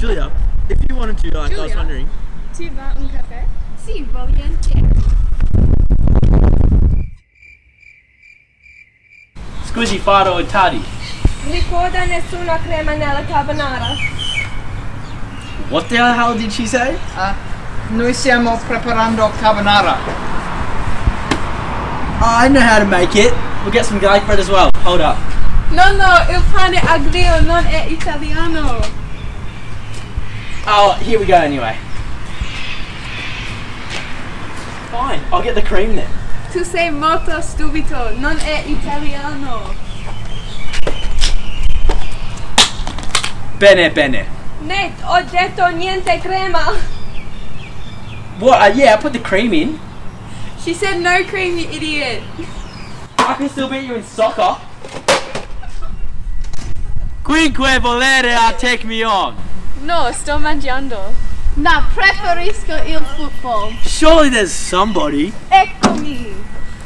to like I was Julia? wondering. Tu vas un café? Sì, volentieri. Scusi, fado e tardi. Ricorda nessuna crema nella carbonara. What the hell did she say? Ah, noi stiamo preparando carbonara. Oh, I know how to make it. We'll get some garlic bread as well. Hold up. No, no, il pane aglio non è italiano. Oh, here we go anyway. Fine, I'll get the cream then. Tu sei molto stupido, non è italiano. Bene, bene. Net, ho detto niente crema. What? Uh, yeah, I put the cream in. She said no cream, you idiot. I can still beat you in soccer. Quinque volere a take me on. No, sto mangiando. No, preferisco il football. Surely there's somebody. Eccomi.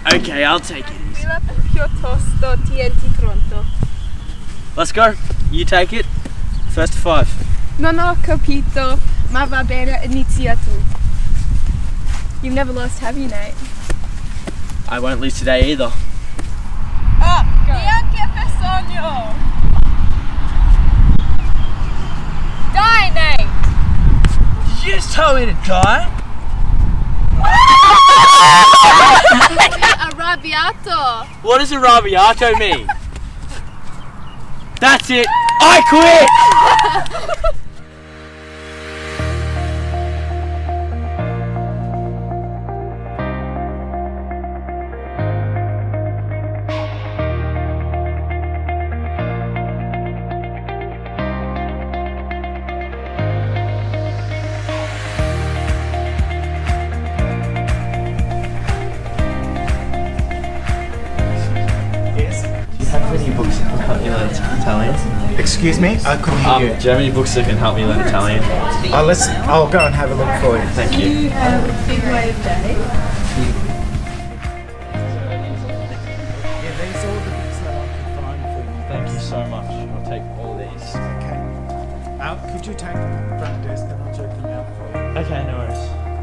Okay, I'll take it easy. Fila piuttosto tienti pronto. Let's go. You take it. First to five. Non ho capito, ma va bene, inizia tu. You've never lost, have you, Nate? I won't lose today either. Ah, neanche per sogno. Die, Nate. Did you just tell me to die? Arrabbiato. What does arrabbiato mean? That's it. I quit. help me learn Italian? Excuse me, I couldn't hear Um, you. do you have any books that can help me learn Italian? I'll listen. I'll go and have a look for you. Thank you. Yeah, these are all the books that I could find for you. Thank you so much. I'll take all these. Okay. Uh, could you take them to the front desk and I'll check them out for you? Okay, no worries.